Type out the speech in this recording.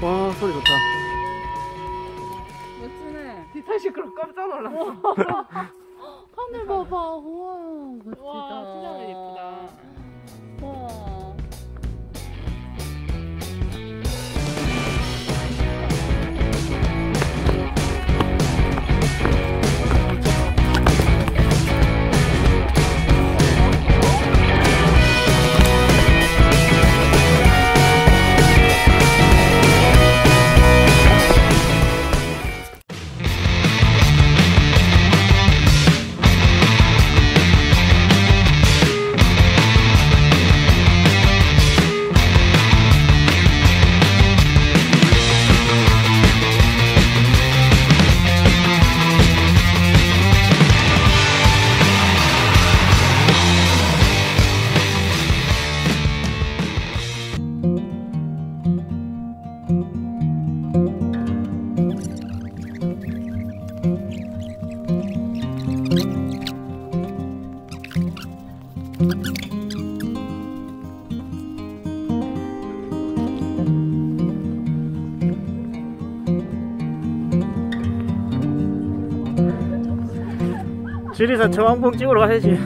좋다. 멋지네. 기타 시끄러 깜짝 놀랐어. 하늘 봐봐. 우와, 멋지다. 와. 지리산 저항봉 찍으러 가야지.